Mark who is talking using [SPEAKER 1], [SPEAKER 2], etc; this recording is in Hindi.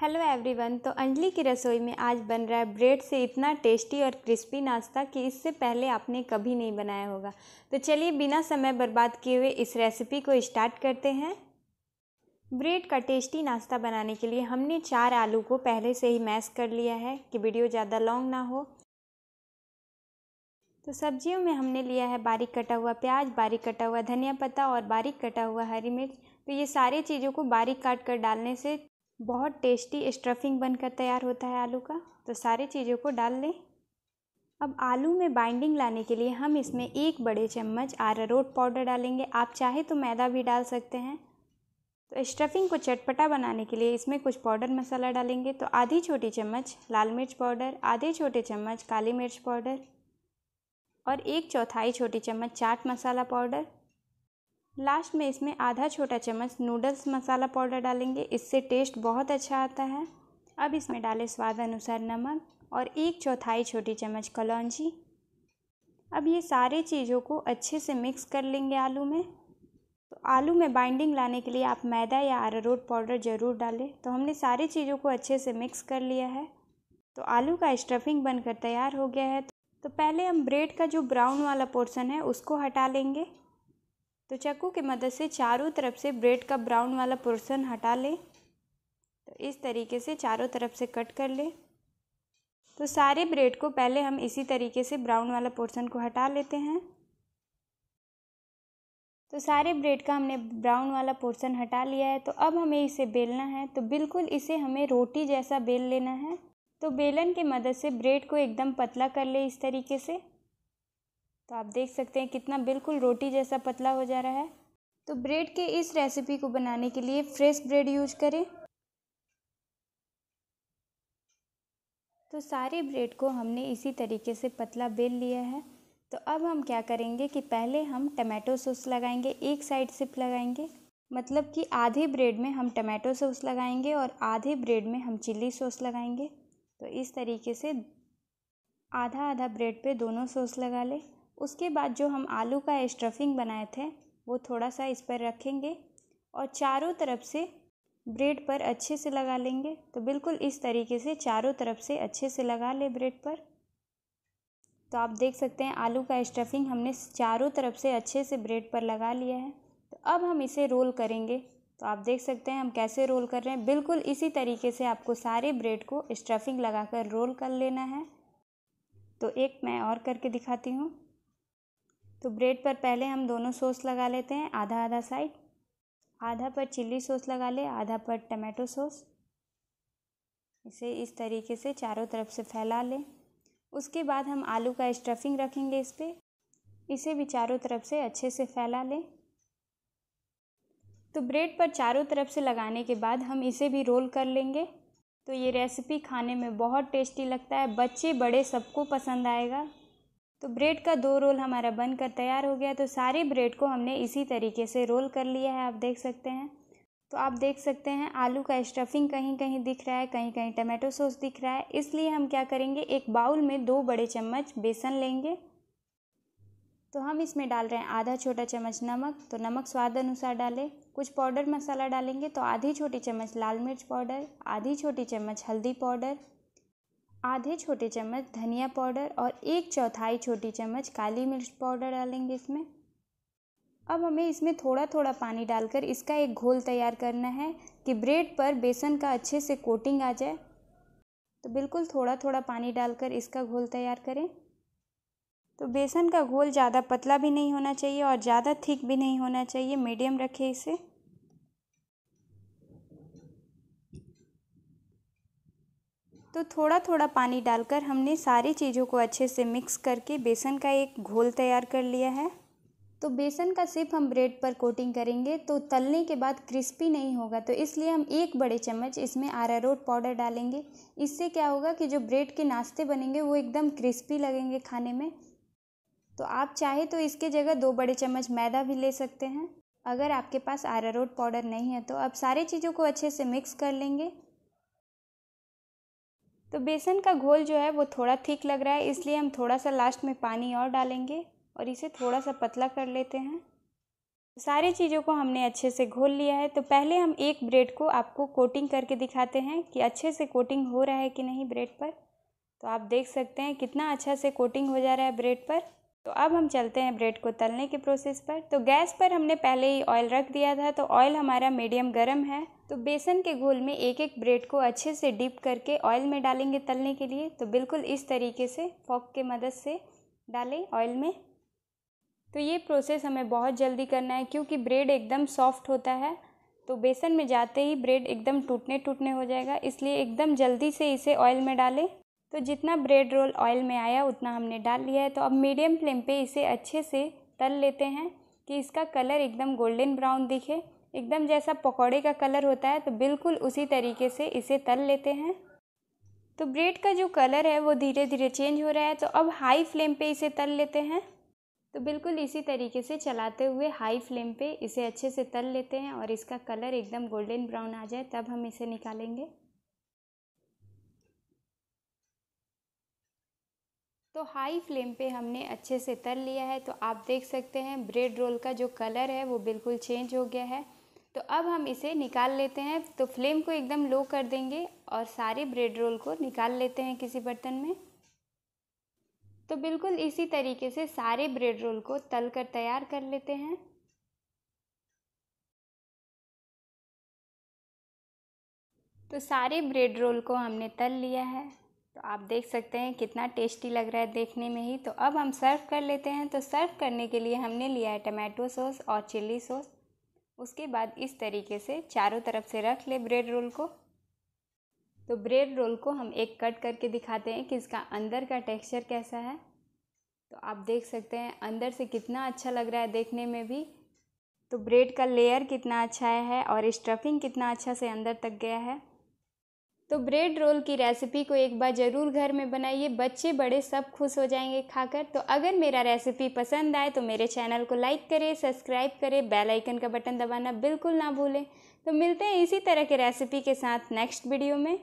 [SPEAKER 1] हेलो एवरीवन तो अंजलि की रसोई में आज बन रहा है ब्रेड से इतना टेस्टी और क्रिस्पी नाश्ता कि इससे पहले आपने कभी नहीं बनाया होगा। तो चलिए बिना समय बर्बाद किए हुए इस रेसिपी को स्टार्ट करते हैं। ब्रेड का टेस्टी नाश्ता बनाने के लिए हमने चार आलू को पहले से ही मैश कर लिया है कि वीडियो ज़्यादा लॉन्ग ना हो। तो सब्जियों में हमने लिया है बारीक कटा हुआ प्याज, बारीक कटा हुआ धनिया पत्ता और बारीक कटा हुआ हरी मिर्च। तो ये सारी चीज़ों को बारीक काट कर डालने से बहुत टेस्टी स्टफिंग बनकर तैयार होता है आलू का। तो सारी चीज़ों को डाल लें। अब आलू में बाइंडिंग लाने के लिए हम इसमें एक बड़े चम्मच आरारोट पाउडर डालेंगे। आप चाहे तो मैदा भी डाल सकते हैं। तो स्टफिंग को चटपटा बनाने के लिए इसमें कुछ पाउडर मसाला डालेंगे। तो आधी छोटी चम्मच लाल मिर्च पाउडर, आधे छोटे चम्मच काली मिर्च पाउडर और एक चौथाई छोटी चम्मच चाट मसाला पाउडर। लास्ट में इसमें आधा छोटा चम्मच नूडल्स मसाला पाउडर डालेंगे। इससे टेस्ट बहुत अच्छा आता है। अब इसमें डालें स्वाद अनुसार नमक और एक चौथाई छोटी चम्मच कलौंजी। अब ये सारे चीज़ों को अच्छे से मिक्स कर लेंगे आलू में। तो आलू में बाइंडिंग लाने के लिए आप मैदा या अरारोट पाउडर ज़रूर डालें। तो हमने सारी चीज़ों को अच्छे से मिक्स कर लिया है। तो आलू का स्टफिंग बनकर तैयार हो गया है। तो पहले हम ब्रेड का जो ब्राउन वाला पोर्शन है उसको हटा लेंगे। तो चाकू की मदद से चारों तरफ़ से ब्रेड का ब्राउन वाला पोर्शन हटा लें। तो इस तरीके से चारों तरफ़ से कट कर लें। तो सारे ब्रेड को पहले हम इसी तरीके से ब्राउन वाला पोर्शन को हटा लेते हैं। तो सारे ब्रेड का हमने ब्राउन वाला पोर्शन हटा लिया है। तो अब हमें इसे बेलना है। तो बिल्कुल इसे हमें रोटी जैसा बेल लेना है। तो बेलन की मदद से ब्रेड को एकदम पतला कर ले इस तरीके से। तो आप देख सकते हैं कितना बिल्कुल रोटी जैसा पतला हो जा रहा है। तो ब्रेड के इस रेसिपी को बनाने के लिए फ्रेश ब्रेड यूज़ करें। तो सारे ब्रेड को हमने इसी तरीके से पतला बेल लिया है। तो अब हम क्या करेंगे कि पहले हम टमाटो सॉस लगाएँगे, एक साइड से लगाएँगे। मतलब कि आधे ब्रेड में हम टमाटो सॉस लगाएँगे और आधे ब्रेड में हम चिल्ली सॉस लगाएँगे। तो इस तरीके से आधा आधा ब्रेड पे दोनों सॉस लगा लें। उसके बाद जो हम आलू का स्टफिंग बनाए थे, वो थोड़ा सा इस पर रखेंगे और चारों तरफ़ से ब्रेड पर अच्छे से लगा लेंगे। तो बिल्कुल इस तरीके से चारों तरफ़ से अच्छे से लगा ले ब्रेड पर। तो आप देख सकते हैं आलू का स्टफिंग हमने चारों तरफ़ से अच्छे से ब्रेड पर लगा लिया है। तो अब हम इसे रोल करेंगे। तो आप देख सकते हैं हम कैसे रोल कर रहे हैं। बिल्कुल इसी तरीके से आपको सारे ब्रेड को स्टफिंग लगाकर रोल कर लेना है। तो एक मैं और करके दिखाती हूँ। तो ब्रेड पर पहले हम दोनों सॉस लगा लेते हैं, आधा आधा साइड। आधा पर चिल्ली सॉस लगा ले, आधा पर टमाटो सॉस। इसे इस तरीके से चारों तरफ़ से फैला लें। उसके बाद हम आलू का स्टफिंग रखेंगे इस पर इसे भी चारों तरफ़ से अच्छे से फैला लें। तो ब्रेड पर चारों तरफ़ से लगाने के बाद हम इसे भी रोल कर लेंगे। तो ये रेसिपी खाने में बहुत टेस्टी लगता है, बच्चे बड़े सबको पसंद आएगा। तो ब्रेड का दो रोल हमारा बनकर तैयार हो गया। तो सारे ब्रेड को हमने इसी तरीके से रोल कर लिया है, आप देख सकते हैं। तो आप देख सकते हैं, आलू का स्टफिंग कहीं कहीं दिख रहा है कहीं कहीं टमाटो सॉस दिख रहा है। इसलिए हम क्या करेंगे, एक बाउल में दो बड़े चम्मच बेसन लेंगे। तो हम इसमें डाल रहे हैं आधा छोटा चम्मच नमक। तो नमक स्वाद अनुसार डालें। कुछ पाउडर मसाला डालेंगे तो आधी छोटी चम्मच लाल मिर्च पाउडर, आधी छोटी चम्मच हल्दी पाउडर आधे छोटे चम्मच धनिया पाउडर और एक चौथाई छोटी चम्मच काली मिर्च पाउडर डालेंगे इसमें। अब हमें इसमें थोड़ा थोड़ा पानी डालकर इसका एक घोल तैयार करना है कि ब्रेड पर बेसन का अच्छे से कोटिंग आ जाए। तो बिल्कुल थोड़ा थोड़ा पानी डालकर इसका घोल तैयार करें। तो बेसन का घोल ज़्यादा पतला भी नहीं होना चाहिए और ज़्यादा थिक भी नहीं होना चाहिए, मीडियम रखें इसे। तो थोड़ा थोड़ा पानी डालकर हमने सारी चीज़ों को अच्छे से मिक्स करके बेसन का एक घोल तैयार कर लिया है। तो बेसन का सिर्फ़ हम ब्रेड पर कोटिंग करेंगे तो तलने के बाद क्रिस्पी नहीं होगा तो इसलिए हम एक बड़े चम्मच इसमें आरारोट पाउडर डालेंगे। इससे क्या होगा कि जो ब्रेड के नाश्ते बनेंगे वो एकदम क्रिस्पी लगेंगे खाने में। तो आप चाहे तो इसके जगह दो बड़े चम्मच मैदा भी ले सकते हैं। अगर आपके पास आरारोट पाउडर नहीं है तो अब सारी चीज़ों को अच्छे से मिक्स कर लेंगे। तो बेसन का घोल जो है वो थोड़ा थिक लग रहा है, इसलिए हम थोड़ा सा लास्ट में पानी और डालेंगे और इसे थोड़ा सा पतला कर लेते हैं। सारी चीज़ों को हमने अच्छे से घोल लिया है तो पहले हम एक ब्रेड को आपको कोटिंग करके दिखाते हैं कि अच्छे से कोटिंग हो रहा है कि नहीं ब्रेड पर। तो आप देख सकते हैं कितना अच्छा से कोटिंग हो जा रहा है ब्रेड पर। तो अब हम चलते हैं ब्रेड को तलने के प्रोसेस पर। तो गैस पर हमने पहले ही ऑयल रख दिया था तो ऑयल हमारा मीडियम गर्म है। तो बेसन के घोल में एक एक ब्रेड को अच्छे से डिप करके ऑयल में डालेंगे तलने के लिए। तो बिल्कुल इस तरीके से फॉक के मदद से डालें ऑयल में। तो ये प्रोसेस हमें बहुत जल्दी करना है, क्योंकि ब्रेड एकदम सॉफ्ट होता है। तो बेसन में जाते ही ब्रेड एकदम टूटने टूटने हो जाएगा, इसलिए एकदम जल्दी से इसे ऑयल में डालें। तो जितना ब्रेड रोल ऑयल में आया, उतना हमने डाल लिया है। तो अब मीडियम फ्लेम पे इसे अच्छे से तल लेते हैं कि इसका कलर एकदम गोल्डन ब्राउन दिखे। एकदम जैसा पकौड़े का कलर होता है तो बिल्कुल उसी तरीके से इसे तल लेते हैं। तो ब्रेड का जो कलर है, वो धीरे धीरे चेंज हो रहा है। तो अब हाई फ्लेम पे इसे तल लेते हैं। तो बिल्कुल इसी तरीके से चलाते हुए हाई फ्लेम पे इसे अच्छे से तल लेते हैं और इसका कलर एकदम गोल्डन ब्राउन आ जाए, तब हम इसे निकालेंगे। तो हाई फ्लेम पे हमने अच्छे से तल लिया है। तो आप देख सकते हैं ब्रेड रोल का जो कलर है, वो बिल्कुल चेंज हो गया है। तो अब हम इसे निकाल लेते हैं। तो फ्लेम को एकदम लो कर देंगे और सारे ब्रेड रोल को निकाल लेते हैं किसी बर्तन में। तो बिल्कुल इसी तरीके से सारे ब्रेड रोल को तल कर तैयार कर लेते हैं। तो सारे ब्रेड रोल को हमने तल लिया है। तो आप देख सकते हैं कितना टेस्टी लग रहा है देखने में ही। तो अब हम सर्व कर लेते हैं। तो सर्व करने के लिए हमने लिया है टमाटो सॉस और चिल्ली सॉस। उसके बाद इस तरीके से चारों तरफ़ से रख ले ब्रेड रोल को। तो ब्रेड रोल को हम एक कट करके दिखाते हैं कि इसका अंदर का टेक्सचर कैसा है। तो आप देख सकते हैं अंदर से कितना अच्छा लग रहा है देखने में भी। तो ब्रेड का लेयर कितना अच्छा है और स्टफिंग कितना अच्छा से अंदर तक गया है। तो ब्रेड रोल की रेसिपी को एक बार ज़रूर घर में बनाइए। बच्चे बड़े सब खुश हो जाएँगे खाकर। तो अगर मेरा रेसिपी पसंद आए तो मेरे चैनल को लाइक करें सब्सक्राइब करें बेल आइकन का बटन दबाना बिल्कुल ना भूलें। तो मिलते हैं इसी तरह के रेसिपी के साथ नेक्स्ट वीडियो में।